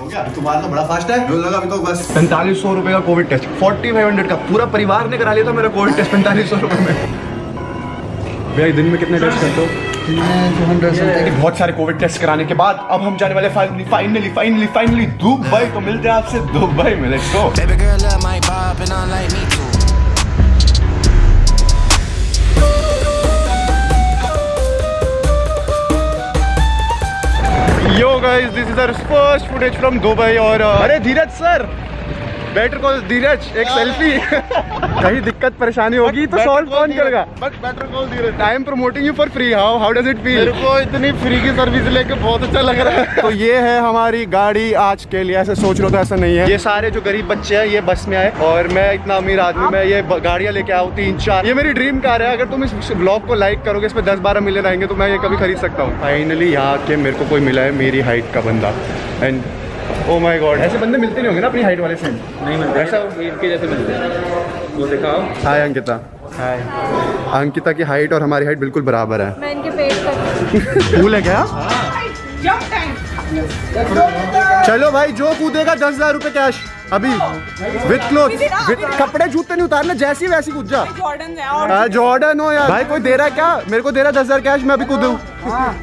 हो गया? तुम्हारा तो बड़ा फास्ट है। लगा अभी तो बस। पैंतालीस सौ रुपए का Covid test forty five hundred का पूरा परिवार ने करा लिया था मेरा कोविड टेस्ट पैंतालीस सौ रुपए में। भैया दिन में कितने टेस्ट करते हो? बहुत सारे कोविड टेस्ट कराने के बाद अब हम जाने वाले finally finally finally finally Dubai तो मिलते हैं आपसे। दुबई में let's go yo guys this is our first footage from Dubai और अरे Dheeraj sir better call Dheeraj एक सेल्फी कहीं दिक्कत परेशानी होगी तो सॉल्व कौन करेगा? But better call Dheeraj. I am promoting you for free how how does it feel मेरे को इतनी फ्री की सर्विस लेके बहुत अच्छा लग रहा है। तो ये है हमारी गाड़ी आज के लिए ऐसे सोच रहे तो ऐसा नहीं है। ये सारे जो गरीब बच्चे हैं ये बस में आए और मैं इतना अमीर आदमी मैं ये गाड़ियाँ लेके आऊँ तीन चार। ये मेरी ड्रीम कार है अगर तुम इस ब्लॉग को लाइक करोगे इसमें दस बारह मिलियन आएँगे तो मैं ये कभी खरीद सकता हूँ। फाइनली यहाँ के मेरे को कोई मिला है मेरी हाइट का बंदा। एंड ओ माय गॉड ऐसे बंदे मिलते नहीं होंगे ना अपनी हाइट वाले से नहीं मिलते। ऐसा इनके जैसे मिलते हैं। वो दिखाओ। हाय अंकिता। हाय अंकिता की हाइट और हमारी हाइट बिल्कुल बराबर है। मैं इनके पेट कूल है क्या? चलो भाई जो कूदेगा दस हज़ार रुपए कैश अभी विथ क्लोथ कपड़े जूते नहीं उतारने जैसी वैसी कूद जा। जॉर्डन है और हाँ जॉर्डन हो यार। भाई कोई दे रहा है क्या? मेरे को दे रहा है दस हज़ार कैश मैं अभी कूदू।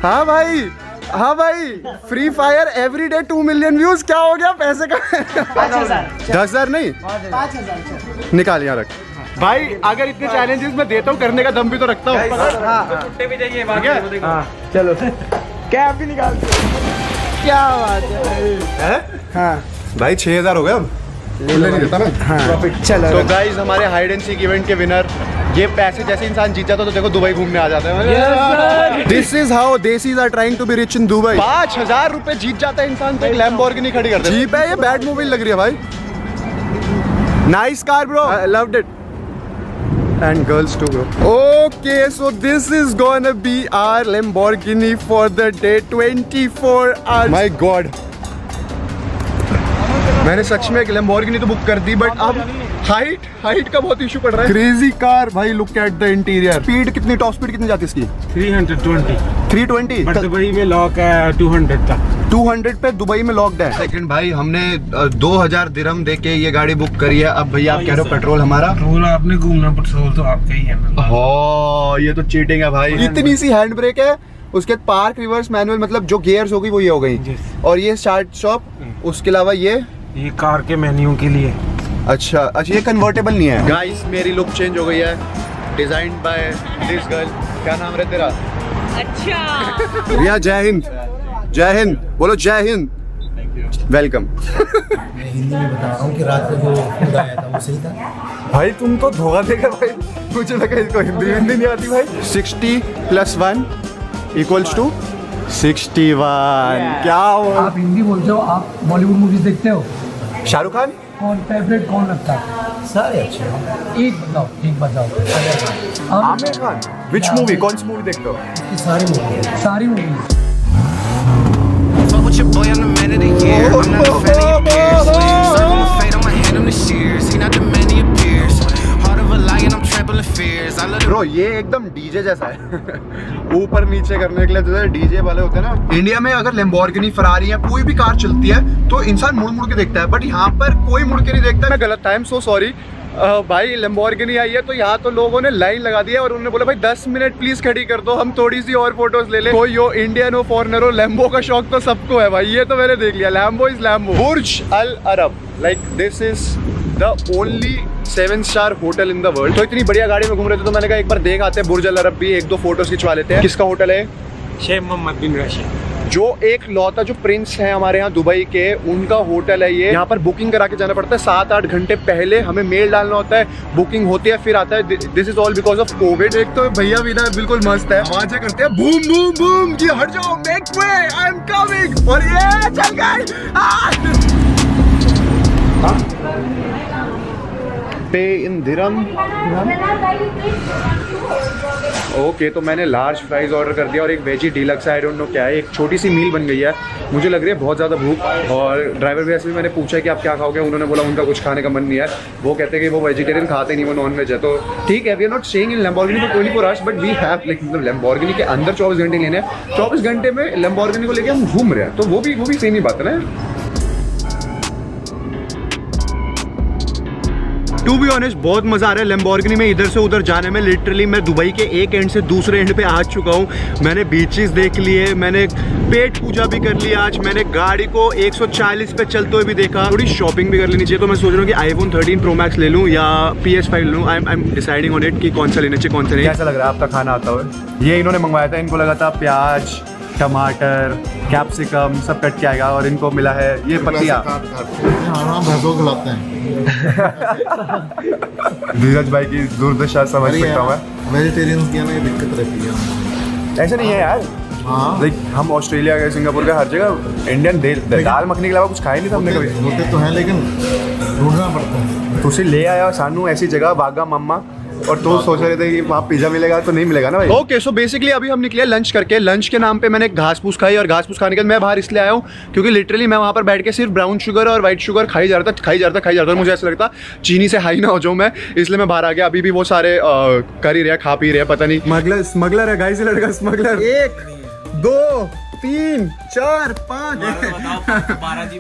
हाँ भाई। हाँ भाई Free Fire every day two million views क्या हो गया? पैसे का दस हज़ार नहीं? निकाल यहाँ रख। भाई अगर इतने चैलेंजेस मैं देता हूँ करने का दम भी तो रखता हूँ। बाकी वो देखो चलो। कैब भी निकाल। क्या बात है हाँ? भाई छह हज़ार हो गया अब। खुले नहीं देता ना। प्रॉफिट चलो तो गाइस हमारे हाइड एंड सीक इवेंट के विनर ये पैसे जैसे इंसान जीत जाता तो देखो दुबई घूमने आ जाता है। This is how desis are trying to be rich in Dubai पाँच हज़ार रुपए जीत जाता है इंसान तो एक लैम्बोर्गिनी खड़ी करता जीप है। ये बैड मूवी लग रही है भाई। Nice car bro I loved it and girls too bro okay so this is gonna be our lamborghini for the day 24 hours my god मैंने सच में एक लैम्बोर्गिनी तो बुक कर दी बट अब हाइट हाइट का बहुत इशू पड़ रहा है। क्रेजी कार भाई look at the interior speed कितनी टॉप स्पीड कितनी जाती है इसकी? 320 320 बट दुबई में लॉक है 200 तक। 200 पे दुबई में लॉक्ड है। सेकंड भाई हमने दो हज़ार दिरम दे के ये गाड़ी बुक करी है। अब भैया आप कह रहे हो पेट्रोल हमारा? पेट्रोल आपने घूमना पेट्रोल तो आपका ही है ना। ये तो चीटिंग है भाई। इतनी सी हैंड ब्रेक है उसके बाद पार्क रिवर्स मैनुअल मतलब जो गियर्स होगी वो ये हो गई। और ये स्टार्ट स्टॉप उसके अलावा ये ये कार के मेन्यू के लिए। अच्छा अच्छा ये कन्वर्टेबल नहीं है। गाइस मेरी लुक चेंज हो गई है। डिज़ाइन बाय दिस गर्ल क्या नाम है तेरा? अच्छा। रिया जय हिंद। जय हिंद। बोलो जय हिंद। वेलकम भाई तुम तो धोखा देगा भाई। मुझे लगा इसको हिंदी हिंदी नहीं आती भाई। Sixty plus one equals to sixty one क्या हुआ आप हिंदी बोलते हो आप बॉलीवुड मूवीज़ देखते हो शाहरुख खान कौन फेवरेट कौन लगता है सारे अच्छे एक बताओ एक बताओ आमिर खान विच मूवी कौन सी मूवी देखते हो सारी Fuck with your boy, I'm the man of the year. I'm not a fan of your peers. Him a fate, I'ma hand him the shears. He not the man of your bro ये एकदम DJ जैसा है। ऊपर नीचे करने के लिए जैसे डीजे वाले होते हैं ना इंडिया में अगर लेम्बोर्गिनी फरारी या कोई भी कार चलती है तो इंसान मुड़ मुड़ के देखता है। बट यहाँ पर कोई मुड़ के नहीं देखता। मैं गलत एम सो सॉरी भाई लेम्बोर्गिनी आई है तो यहाँ तो लोगों ने लाइन लगा दी है और उन्होंने बोला, भाई 10 मिनट प्लीज़ खड़ी कर दो। हम थोड़ी सी और फ़ोटोज़ ले ले। कोई हो इंडियन हो फॉरनर हो लैम्बो का शौक तो सबको है भाई। ये तो मैंने देख लिया। Lambo is Lambo Burj Al Arab like this is the only seven star hotel in the world. तो इतनी बढ़िया गाड़ी में घूम रहे थे तो मैंने कहा एक बार देख आते हैं बुर्ज अल अरब भी एक दो फ़ोटोज़ खिंचवा लेते हैं। किसका होटल है? शेख मोहम्मद बिन राशिद। जो एक लौता जो प्रिंस है हमारे यहाँ दुबई के उनका होटल है ये। यहाँ पर बुकिंग करा के जाना पड़ता है सात आठ घंटे पहले हमें मेल डालना होता है बुकिंग होती है फिर आता है। This is all because of Covid एक तो भैया भी ना बिल्कुल मस्त है। आवाज़ें करते हैं बूम बूम बूम जी हट जाओ make way I am coming और ये चल गए। पे इन दिरम ओके तो मैंने लार्ज फ्राइज ऑर्डर कर दिया और एक veggie deluxe I don't know क्या है। एक छोटी सी मील बन गई है। मुझे लग रही है बहुत ज़्यादा भूख। और ड्राइवर भैया से भी मैंने पूछा कि आप क्या खाओगे? उन्होंने बोला, उनका कुछ खाने का मन नहीं है। वो कहते हैं कि वो वेजिटेरियन खाते नहीं, वो नॉन वेज है। तो ठीक है we are not saying in Lamborghini for twenty four hours but we have like मतलब लैम्बोर्गिनी के अंदर चौबीस घंटे लेने हैं। चौबीस घंटे में लैम्बोर्गिनी को लेकर हम घूम रहे हैं। तो वो भी वो भी सेम ही बात है ना? टू बी ऑनेस्ट बहुत मज़ा आ रहा है लेम्बोर्गिनी में इधर से उधर जाने में। लिटरली मैं दुबई के एक एंड से दूसरे एंड पे आ चुका हूँ। मैंने बीचेस देख लिए, मैंने पेट पूजा भी कर ली आज। मैंने गाड़ी को 140 पे चलते हुए भी देखा। थोड़ी शॉपिंग भी कर लेनी चाहिए तो मैं सोच रहा हूँ कि आईफोन 13 प्रो मैक्स ले लूँ या पी एस फाइव लूँ I am deciding on it कि कौन सा लेना चाहिए, कौन सा नहीं। कैसा लग रहा है आपका खाना आता हुआ ये इन्होंने मंगवाया था, इनको लगा था प्याज। टमाटर कैप्सिकम सब कट के आएगा और इनको मिला है ये पतिया हाँ हैं धीरज भाई की दुर्दशा समझ सकता हूँ मैं। वेजिटेरियंस की है ना दिक्कत रहती है। ऐसा नहीं है यार। हाँ। लाइक हम ऑस्ट्रेलिया गए सिंगापुर गए हर जगह इंडियन दाल मखनी के अलावा कुछ खाया नहीं था हमने कभी। होते तो हैं लेकिन ढूंढना पड़ता है। तो उसे ले आया सानू ऐसी जगह बागा मम्मा। और तो सोच रहे थे कि वहाँ पिज्जा मिलेगा तो नहीं मिलेगा ना भाई? ओके सो बेसिकली अभी हम निकले लंच करके। लंच के नाम पे मैंने घास फूस खाई और घास फूस खाने के बाद मैं बाहर इसलिए आया हूँ क्योंकि लिटरली मैं वहाँ पर बैठ के सिर्फ़ ब्राउन शुगर और व्हाइट शुगर खाई जा रहा था खाई जा रहा था खाई जा रहा था। मुझे ऐसा लगता चीनी से हाई ना हो जाऊँ मैं इसलिए मैं बाहर आ गया। अभी भी वो सारे कर ही रहे खा पी रहे पता नहीं। स्मगलर स्मगलर है गाइस ये लड़का स्मगलर एक दो तीन चार पाँच।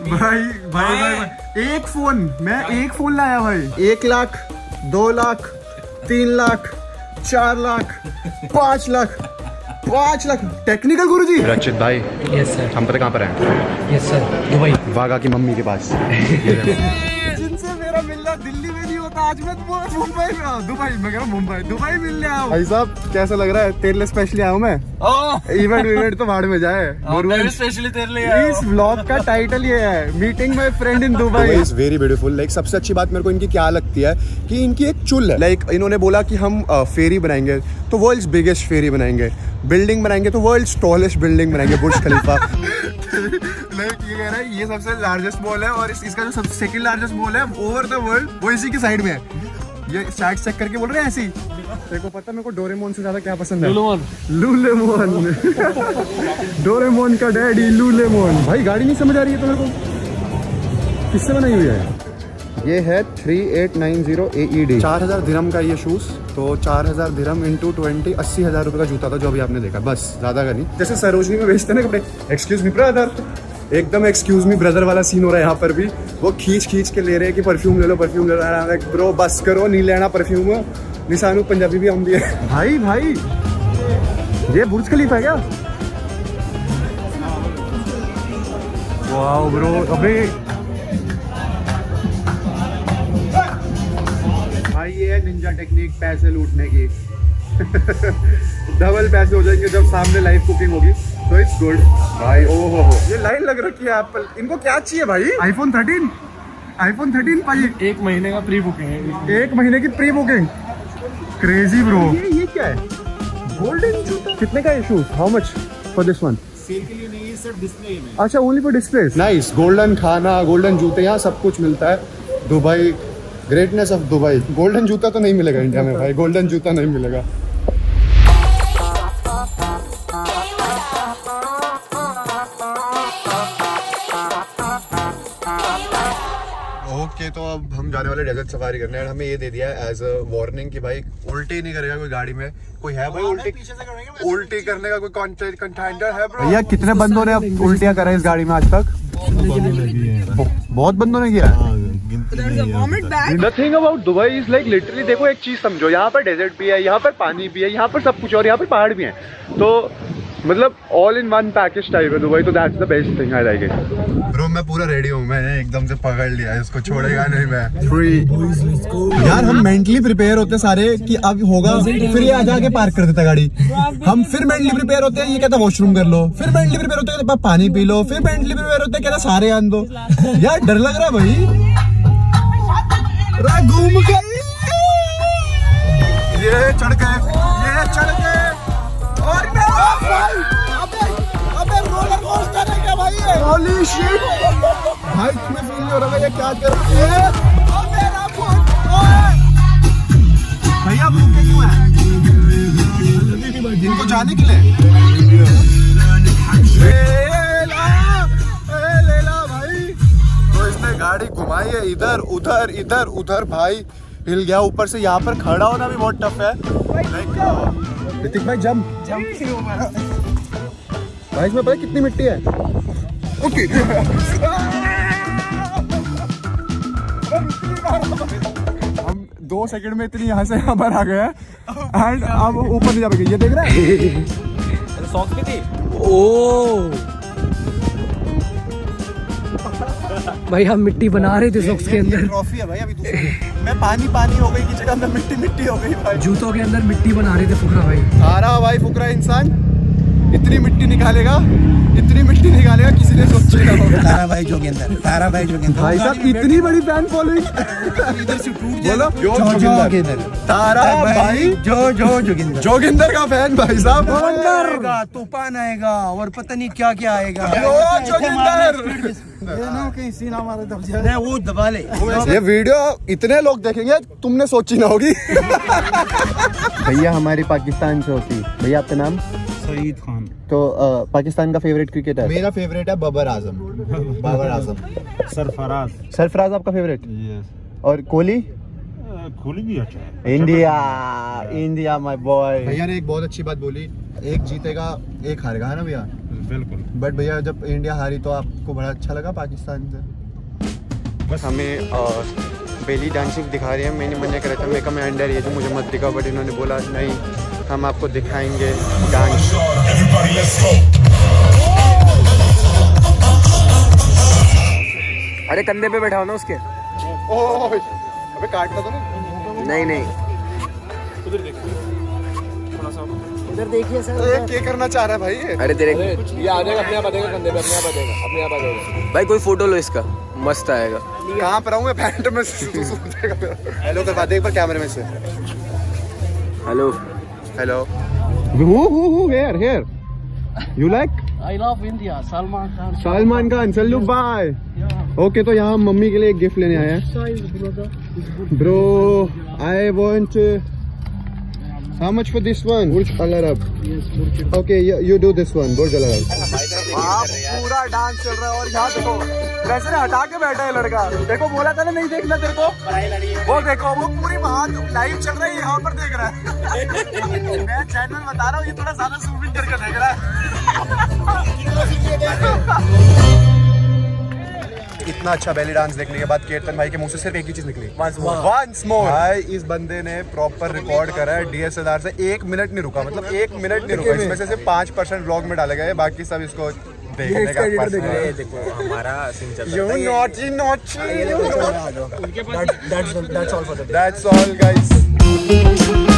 भाई भाई भाई एक फ़ोन मैं एक फ़ोन लाया भाई। एक लाख दो लाख। तीन लाख चार लाख पाँच लाख पाँच लाख। टेक्निकल गुरु जी रचित भाई यस सर हम पता कहाँ पर हैं? Yes sir Dubai. वागा की मम्मी के पास। मेरा मिलना दिल्ली में नहीं होता आज मैं मुंबई में हूँ दुबई मैं कह मुंबई दुबई मिलने आया हूँ भाई साहब कैसा लग रहा है? तेरे लिए स्पेशली आया हूँ मैं इवेंट इवेंट तो भाड़ में जाए। स्पेशली तेरे लिए इस ब्लॉग का टाइटल ये है meeting my friend in Dubai is very beautiful like सबसे अच्छी बात मेरे को इनकी क्या लगती है कि इनकी एक चुल है। लाइक इन्होंने बोला कि हम फेरी बनाएँगे तो वर्ल्ड्स बिगेस्ट फेरी बनाएँगे। बिल्डिंग बनाएँगे तो वर्ल्ड्स टॉलेस्ट बिल्डिंग बनाएँगे बुर्ज खलीफा लाइक ये कह रहा है ये सबसे लार्जेस्ट मॉल है और इस, इसका जो सबसे सेकंड लार्जेस्ट मॉल है ओवर द वर्ल्ड वो इसी की साइड में है। ये साइड चेक करके बोल रहे हैं ऐसी तेरे को पता मेरे को डोरेमोन से ज़्यादा क्या पसंद है? लूलेमोन डोरेमोन का डैडी लूलेमोन भाई गाड़ी नहीं समझ आ रही है तो मेरे को किससे बनाई हुई है? ये है three eight nine zero A E D चार हज़ार दिरम का ये शूज़ तो चार हज़ार दिरम इंटू ट्वेंटी अस्सी हज़ार रुपए का जूता था जो अभी आपने देखा। बस ज़्यादा का नहीं। जैसे सरोजनी में बेचते हैं ना कपड़े। एक्सक्यूज मी ब्रदर एकदम एक्सक्यूज मी ब्रदर वाला सीन हो रहा है यहाँ पर भी। वो खींच खींच के ले रहे हैं कि परफ्यूम ले लो परफ्यूम ले लो। ब्रो बस करो नहीं लेना परफ्यूम निशानू पंजाबी भी हम भी है भाई भाई। ये बुर्ज खलीफा है क्या? वाओ ब्रो अबे। भाई ये है निंजा टेक्निक पैसे लूटने की। डबल पैसे हो जाएँगे जब सामने लाइव कुकिंग होगी। तो इट्स गुड भाई ओहो हो ये लाइन लग रखी है एप्पल इनको क्या चाहिए भाई? आईफोन 13 आईफोन 13 भाई एक महीने का प्री बुकिंग है। एक महीने की प्री बुकिंग क्रेजी ब्रो ये ये क्या है? गोल्डन जूता? कितने का है shoes how much for this one अच्छा only for display nice golden खाना गोल्डन जूते यहाँ सब कुछ मिलता है। Dubai greatness of Dubai. Golden जूता तो नहीं मिलेगा इंडिया में भाई गोल्डन जूता नहीं मिलेगा। ओके तो अब हम जाने वाले डेजर्ट सफारी करने हैं। हमें ये दे दिया एज अ वार्निंग कि भाई उल्टी नहीं करेगा कोई गाड़ी में। कोई है भाई उल्टी? उल्टी करने का कोई कंटेंडर है भैया कितने बंदों ने अब उल्टियाँ करा इस गाड़ी में आज तक? बहुत बंदों ने किया nothing about Dubai is like literally देखो एक चीज़ समझो यहाँ पर डेजर्ट भी है यहाँ पर पानी भी है यहाँ पर सब कुछ और यहाँ पर पहाड़ भी है। तो मतलब all in one package type है दुबई तो that's the best thing I like it bro मैं पूरा रेडी हूँ मैंने एकदम से पकड़ लिया है इसको छोड़ेगा नहीं मैं। फ्री यार हम मेंटली प्रिपेयर होते सारे कि अब होगा फिर ये आ जाके पार्क कर देता गाड़ी। हम फिर मेंटली प्रिपेयर होते हैं ये कहता वॉशरूम कर लो। फिर मेंटली प्रिपेयर होते हैं पानी पी लो। फिर मेंटली प्रिपेयर होते हैं कहता सारे आन दो। यार डर लग रहा है भाई। घूम गई होली शिट भाई तुम्हें फील नहीं हो रहा ये क्या कर रहे हैं? ओ भैया आप रुके क्यों हैं? इनको जाने के लिए। भाई! तो इसने गाड़ी घुमाई है इधर उधर इधर उधर भाई। हिल गया ऊपर से यहाँ पर खड़ा होना भी बहुत टफ है। ऋतिक भाई जम भाई इसमें पता है कितनी मिट्टी है? ओके हम दो सेकंड में इतनी यहाँ से यहाँ पर आ गया एंड अब ऊपर नहीं जा पाएँगे। ये देख रहा है? सॉक्स भी थी। ओ। भाई हम मिट्टी बना रहे थे सॉक्स के अंदर। ट्रॉफी है भाई अभी मैं पानी पानी हो गई की जगह मैं मिट्टी मिट्टी हो गई भाई। जूतों के अंदर मिट्टी बना रहे थे फुकरा भाई। सारा भाई फुकरा इंसान। इतनी मिट्टी निकालेगा। इतनी मिट्टी निकालेगा किसी ने सोचा ना होगा तारा भाई जोगिंदर तारा भाई जोगिंदर भाई साहब इतनी बड़ी फ़ैन फॉलोइंग इधर से टूट बोलो। जो जोगिंदर तारा भाई जो जो जोगिंदर जोगिंदर का फ़ैन भाई साहब। आएगा तूफ़ान आएगा और पता नहीं क्या क्या आएगा। जोगिंदर कहीं दब जाए। वो दबा ले। ये वीडियो इतने लोग देखेंगे तुमने सोची ना होगी। भैया हमारी पाकिस्तान से होती। भैया आपका नाम? सईद खान। तो अ, पाकिस्तान का फेवरेट क्रिकेटर मेरा फेवरेट है बबर आज़म। बाबर आज़म। सरफराज। सरफराज आपका फेवरेट यस और कोहली? कोहली भी अच्छा है। इंडिया इंडिया माय बॉय भैया ने एक बहुत अच्छी बात बोली एक जीतेगा एक हारेगा है ना भैया? बिल्कुल। बट भैया जब इंडिया हारी तो आपको बड़ा अच्छा लगा पाकिस्तान से? बस हमें बेली डांसिंग दिखा रही है। मैंने मना करा था मैं कहा मैं अंडर ये जो मुझे मत दिखाओ बट इन्होंने बोला नहीं हम आपको दिखाएँगे डांस अरे कंधे पे बैठा ना उसके। ओह अबे काटता तो नहीं नहीं। नहीं इधर देखिए सर ये क्या करना चाह रहा है भाई ये? अरे तेरे ये आ जाएगा अपने आप आ जाएगा कंधे पे अपने आप आ जाएगा अपने आप आ जाएगा। भाई कोई फ़ोटो लो इसका। मस्त आएगा। कहाँ पर आऊँ मैं? पैंट में हेलो करवा दे एक बार कैमरे में से। Hello. Hello who who who here here you like I love India Salman Khan Salman Khan Sallu bye okay तो यहाँ हम मम्मी के लिए एक गिफ्ट लेने आए हैं। Bro I want how much for this one Burj Al Arab okay you do this one Burj Al Arab पूरा डांस चल रहा है और यहाँ देखो वैसे ना हटा के बैठा है लड़का। देखो बोला था ना नहीं देखना तेरे को। वो देखो वो पूरी बात लाइव चल रहा है यहाँ पर देख रहा है। मैं चैनल बता रहा हूँ ये थोड़ा ज़्यादा सुविधा करके देख रहा है? इतना अच्छा बेली डांस देखने के बाद कीर्तन भाई के मुँह से सिर्फ़ एक ही चीज़ निकली। वंस मोर भाई इस बंदे ने प्रॉपर रिकॉर्ड करा है डीएसएलआर से। एक मिनट नहीं रुका मतलब एक मिनट नहीं रुका। इसमें से सिर्फ़ पाँच परसेंट ब्लॉग में डाले गए बाकी सब इसको देखने का हमारा सीन चल all guys.